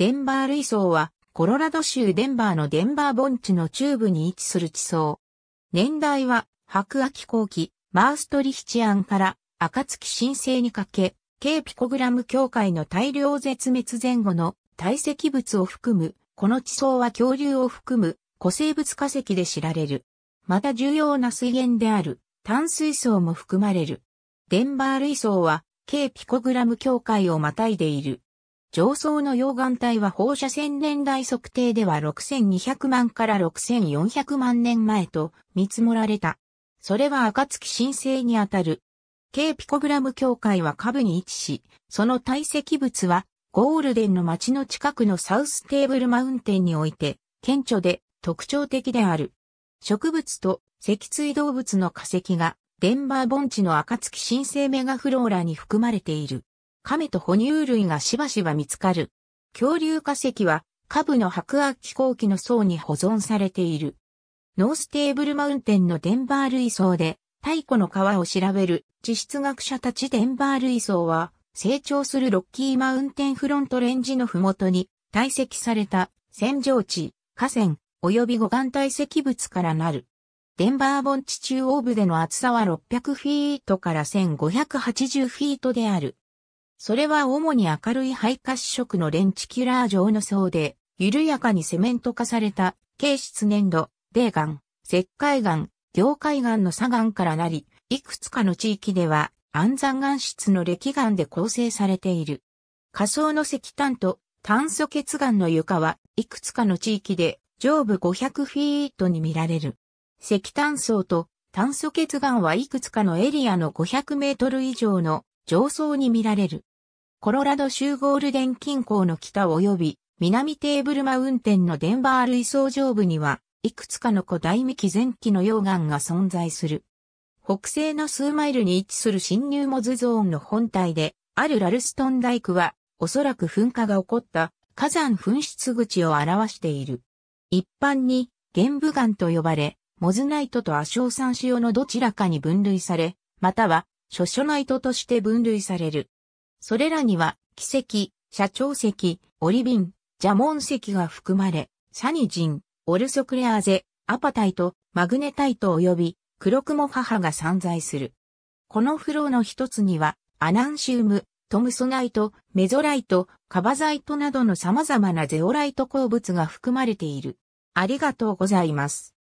デンバー類層は、コロラド州デンバーのデンバー盆地の中部に位置する地層。年代は、白亜紀後期、マーストリヒチアンから暁新生にかけ、軽ピコグラム境界の大量絶滅前後の堆積物を含む、この地層は恐竜を含む古生物化石で知られる。また重要な水源である淡水層も含まれる。デンバー類層は軽ピコグラム境界をまたいでいる。上層の溶岩帯は放射線年代測定では6200万から6400万年前と見積もられた。それは暁申請にあたる。軽ピコグラム境界は下部に位置し、その堆積物はゴールデンの町の近くのサウステーブルマウンテンにおいて顕著で特徴的である。植物と脊椎動物の化石がデンバー盆地の暁申請メガフローラに含まれている。亀と哺乳類がしばしば見つかる。恐竜化石は下部の白亜紀後期の層に保存されている。ノーステーブルマウンテンのデンバー累層で太古の川を調べる地質学者たちデンバー累層は成長するロッキーマウンテンフロントレンジのふもとに堆積された扇状地、河川及び湖岸堆積物からなる。デンバー盆地中央部での厚さは600フィートから1580フィートである。それは主に明るい灰褐色の lenticular 状の層で、緩やかにセメント化された、軽質粘土、泥岩、石灰岩、凝灰岩の砂岩からなり、いくつかの地域では、安山岩質の礫岩で構成されている。仮想の石炭と炭素頁岩の床はいくつかの地域で上部500フィートに見られる。石炭層と炭素頁岩はいくつかのエリアの500メートル以上の上層に見られる。コロラド州ゴールデン近郊の北及び南テーブルマウンテンのデンバー類層上部には、いくつかの古代未前期の溶岩が存在する。北西の数マイルに位置する侵入モズゾーンの本体で、あるラルストン大区は、おそらく噴火が起こった火山噴出口を表している。一般に、玄武岩と呼ばれ、モズナイトと亜硝酸塩のどちらかに分類され、または、諸書ナイトとして分類される。それらには、奇跡、社長石、オリビン、ジャモン石が含まれ、サニジン、オルソクレアーゼ、アパタイト、マグネタイト及び、クロクモ母が散在する。このフローの一つには、アナンシウム、トムソナイト、メゾライト、カバザイトなどの様々なゼオライト鉱物が含まれている。ありがとうございます。